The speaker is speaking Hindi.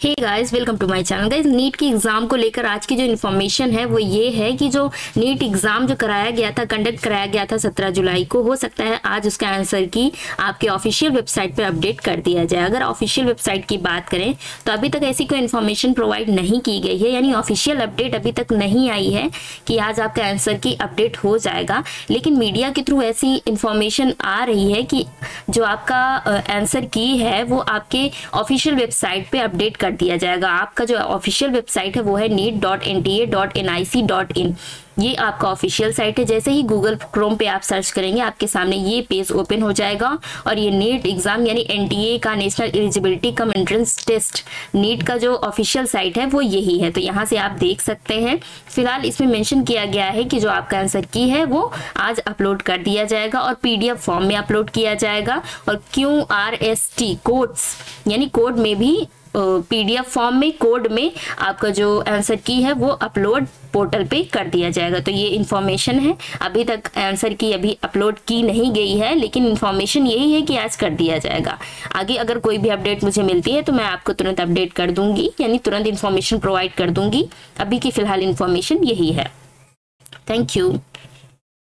Hey guys welcome to my channel guys NEET की एग्ज़ाम को लेकर आज की जो इन्फॉर्मेशन है, वो ये है कि जो नीट एग्ज़ाम जो कराया गया था कंडक्ट कराया गया था 17 जुलाई को, हो सकता है आज उसका आंसर की आपके ऑफिशियल वेबसाइट पे अपडेट कर दिया जाए। अगर ऑफिशियल वेबसाइट की बात करें तो अभी तक ऐसी कोई इन्फॉर्मेशन प्रोवाइड नहीं की गई है, यानी ऑफिशियल अपडेट अभी तक नहीं आई है कि आज आपका आंसर की अपडेट हो जाएगा। लेकिन मीडिया के थ्रू ऐसी इन्फॉर्मेशन आ रही है कि जो आपका आंसर की है, वो आपके ऑफिशियल वेबसाइट पर अपडेट कर कर दिया जाएगा। आपका जो ऑफिशियल वेबसाइट है, वो है NEET dot N T A dot N I C dot in ये आपका ऑफिशियल साइट है। जैसे ही गूगल क्रोम पे आप सर्च करेंगे, आपके सामने ये पेज ओपन हो जाएगा और ये नीट एग्ज़ाम यानी एनटीए का national eligibility cum entrance test NEET का जो ऑफिशियल साइट है, वो यही है। तो यहाँ से आप देख सकते हैं। फ़िलहाल इसमें मेंशन किया गया है कि जो आपका आंसर की है, वो आज अपलोड कर दिया जाएगा और पीडीएफ फॉर्म में अपलोड किया जाएगा। और Q R S T codes यानी कोड में भी पीडीएफ फॉर्म में कोड में आपका जो आंसर की है, वो अपलोड पोर्टल पे कर दिया जाएगा। तो ये इन्फॉर्मेशन है। अभी तक आंसर की अभी अपलोड की नहीं गई है, लेकिन इन्फॉर्मेशन यही है कि आज कर दिया जाएगा। आगे अगर कोई भी अपडेट मुझे मिलती है तो मैं आपको तुरंत अपडेट कर दूँगी, यानी तुरंत इन्फॉर्मेशन प्रोवाइड कर दूँगी। अभी की फ़िलहाल इन्फॉर्मेशन यही है। Thank you